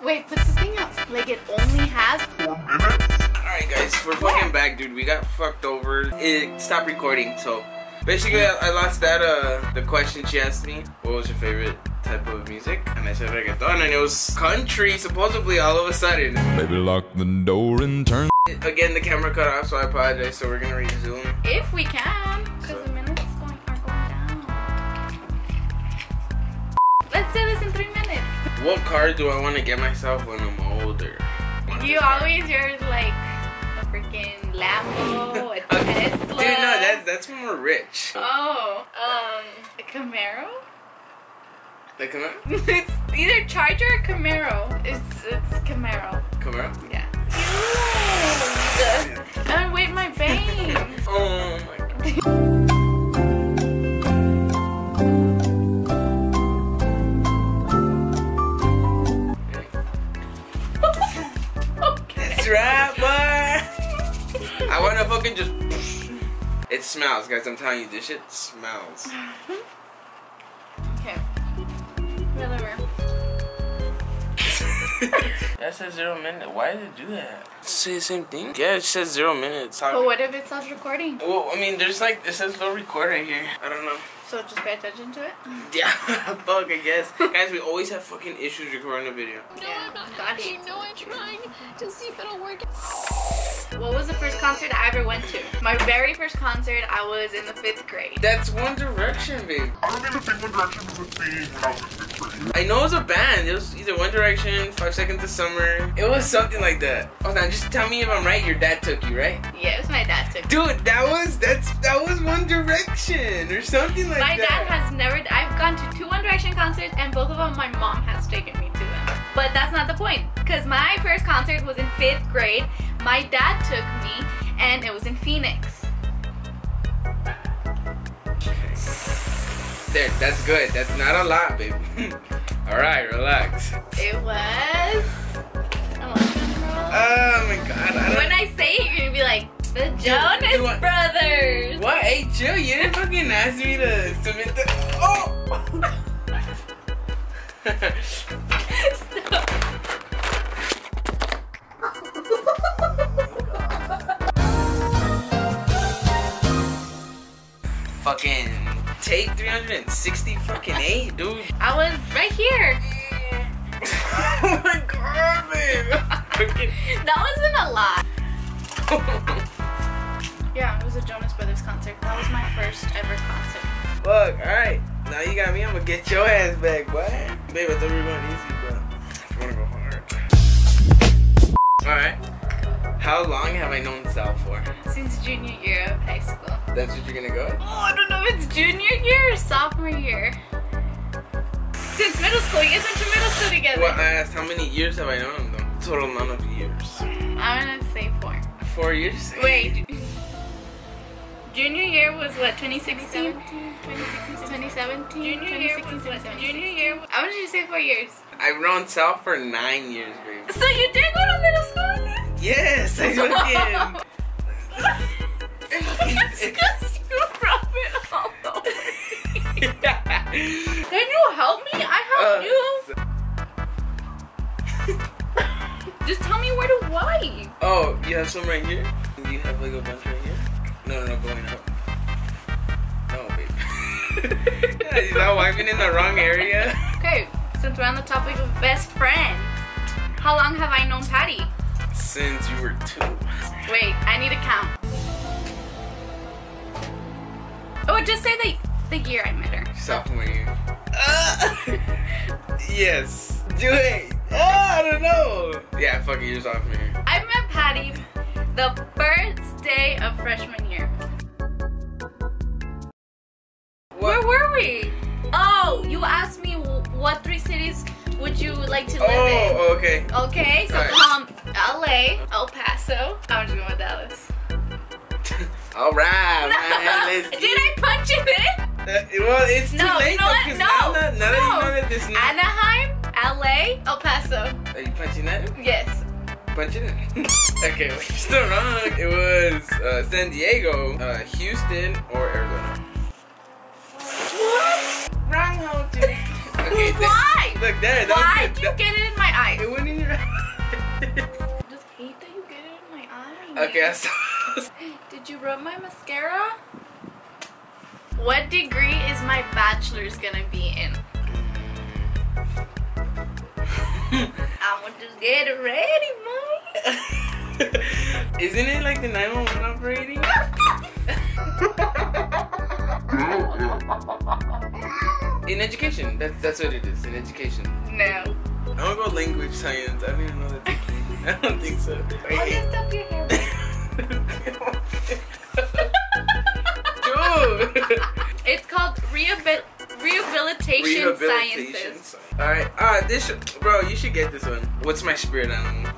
Wait, put the thing up. Like it only has. Alright guys, we're fucking back dude. We got fucked over. It stopped recording, so basically I, I lost that uh the question she asked me. What was your favorite type of music? And I said reggaeton and it was country supposedly all of a sudden. Baby, lock the door and turn. Again the camera cut off so I apologize, so we're gonna resume. If we can, because the minutes going, are going down. Let's do this in three minutes. What car do I want to get myself when I'm older? You always yours like a freaking Lambo, a Tesla. Dude, no, that's that's when we're rich. Oh, um, a Camaro. Come on, it's either Charger or Camaro. It's it's Camaro. on. Yeah. Oh, wait, my veins. Smells, guys. I'm telling you, this shit smells. Okay. Whatever. that says zero minutes. Why did it do that? Say the same thing. Yeah, it says zero minutes. But what if it stops recording? Well, I mean, there's like it says no record right here. I don't know. So just pay attention to it. Yeah, fuck, I guess. Guys, we always have fucking issues recording a video. No, Yeah, I'm not got happy. it. No, I'm trying to see if it'll work. What was the first concert I ever went to? My very first concert, I was in the fifth grade. That's One Direction, babe. I don't even think One Direction was a thing when I was in I know it was a band. It was either One Direction, Five Seconds of Summer. It was something like that. Oh, now just tell me if I'm right. Your dad took you, right? Yeah, it was my dad took. Dude, that was that's that was One Direction or something like My that. My dad has never. I've gone to two One Direction concerts, and both of them my mom has taken me to them. But that's not the point, because my first concert was in fifth grade. My dad took me, and it was in Phoenix. There, that's good. That's not a lot, baby. All right, relax. It was. Oh my god. I when I say it, you're gonna be like the Jonas do I- Brothers. What? Hey, chill. You didn't fucking ask me to submit the. Oh! Stop. fucking take 360 fucking 8, dude. I was right here. oh my god. Fucking- That wasn't a lot. Yeah, it was a Jonas Brothers concert. That was my first ever concert. Look, alright. Now you got me. I'm gonna get your ass back, boy. Babe, I thought we were going easy, but I wanna go hard. Alright. How long have I known Sal for? Since junior year of high school. That's what you're gonna go? Oh, I don't know if it's junior year or sophomore year. Since middle school, you guys went to middle school together. Well, I asked how many years have I known him, though? Total amount of years. I'm gonna say four. Four years? Wait. Junior year was what, 2016? 2017? Junior year was what? Junior year. I wanted you to say four years. I've known Sal for nine years, babe. So you did go to middle school with him? Yes, I fucking. It's because you rub it all over me. Can you help me? I helped uh, you. Just tell me where to wipe. Oh, you have some right here? You have like a bunch right here? No, no, no, going up. No, babe. yeah, you're not wiping in the wrong area. Okay, since we're on the topic of best friends, how long have I known Patty? Since you were two. Wait, I need to count. Oh, just say the the year I met her. Sophomore year. Uh, yes. Do it. Uh, I don't know. Yeah, fuck it, you're sophomore year. I met Patty the first day of freshman year. Where were we? Oh, you asked me what three cities would you like to live in? Oh, okay. Okay, so. LA, El Paso. I'm just going with Dallas. All right, man. Did I punch it in? Uh, well, it's too No, late you know though, No, that, now that you no. know that this not. Anaheim, LA, El Paso. Are you punching that? Yes. Punch it in. okay, well, you're still wrong. It was uh, San Diego, uh, Houston, or Arizona. What? Wrong, dude. Okay, Why? look there. That Why good. you get it in my eyes? It went in your I eye. Okay, I saw. Did you rub my mascara? What degree is my bachelor's gonna be in? I'm gonna just get it ready, man. Isn't it like the 911 operating? In education, that's that's what it is. In education, No. I'm gonna go language science. I don't even know that. I don't think so. I'll lift up your hair. Dude. It's called rehabil- rehabilitation, sciences. All right. Ah, this should, bro. You should get this one. What's my spirit animal?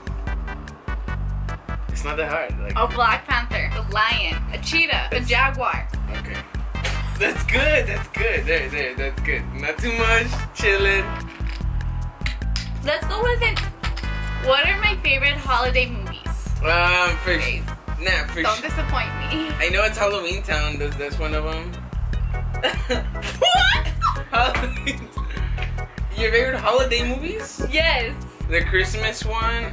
It's not that hard. Like. A black panther, a lion, a cheetah, a jaguar. Okay. That's good. That's good. There, there. That's good. Not too much. Chilling. Let's go with it. What are my favorite holiday movies? Um, for Okay, nah, for don't sh- disappoint me. I know it's Halloweentown. That's, that's one of them. what? Halloween. Your favorite holiday movies? Yes. The Christmas one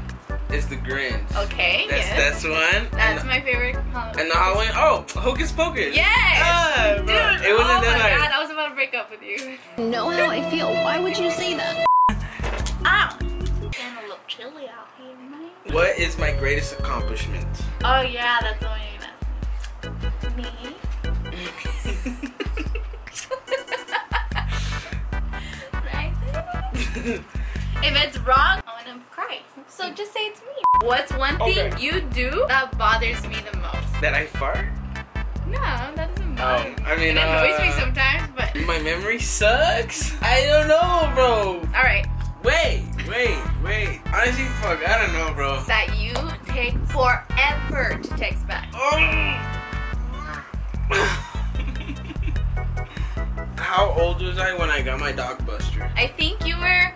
is the Grinch. Okay. That's yes. that's one. That's and, my favorite holiday. and the Halloween. Oh, Hocus Pocus. Yes. Ah, Dude. It wasn't oh that my hard. god, I was about to break up with you. Know how I feel. Why would you say that? Chilly out here. What is my greatest accomplishment? Oh yeah, that's the one you're gonna me. Me? if it's wrong, I'm gonna cry. So just say it's me. What's one thing Okay. you do that bothers me the most? that I fart? No, that doesn't bother Oh, me. I mean, it annoys me uh, sometimes, but My memory sucks. I don't know, bro. all right. Wait, wait, wait. Honestly, fuck, I don't know, bro. That you take forever to text back. Oh. How old was I when I got my dog buster? I think you were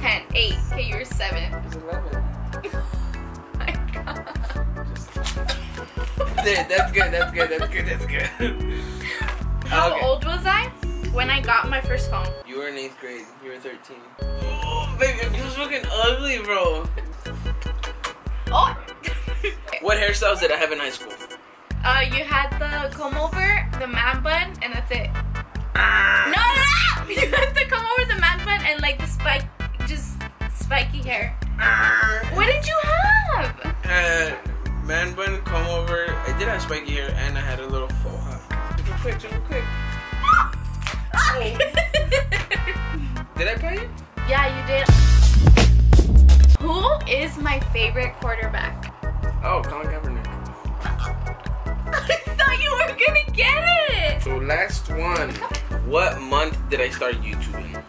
10, 8. Okay, you were 7. I was 11. my god. There, that's good, that's good, that's good, that's good. How Okay. old was I when I got my first phone? You were in eighth grade. You were 13. Oh, baby, you're just looking ugly, bro. Oh! What hairstyles did I have in high school? uh, you had the comb over, the man bun, and that's it. Ah. No, no, no! You had the comb over, the man bun, and like the spike, just spiky hair. Ah. What did you have? Uh, man bun, comb over. I did have spiky hair, and I had a little faux hawk. Just real quick, just real quick. Did I play it? Yeah, you did. Who is my favorite quarterback? Oh, Colin Kaepernick. I thought you were gonna get it. So last one. What month did I start YouTubing?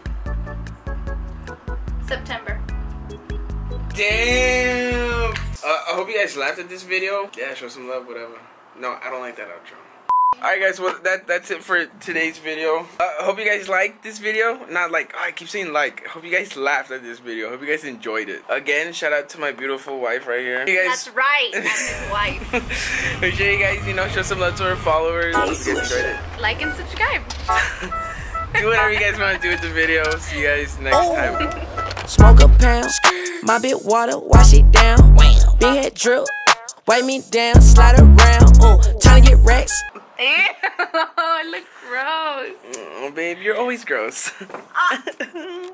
September. Damn. Uh, I hope you guys laughed at this video. Yeah, show some love, whatever. No, I don't like that outro. Alright guys, well that that's it for today's video. Uh, I hope you guys liked this video. Not like, oh, I keep saying like. Hope you guys laughed at this video. hope you guys enjoyed it. Again, shout out to my beautiful wife right here. You guys, That's right. I'm his wife. Make sure you guys, you know, show some love to our followers. Hope you guys enjoyed it. Like and subscribe. Do whatever you guys want to do with the video. See you guys next time. Smoke a pound, my bit water, wash it down. Big head drip, wipe me down, slide around. Uh, tryna get racks. Ew, it looks gross. Oh, babe, you're always gross. Ah.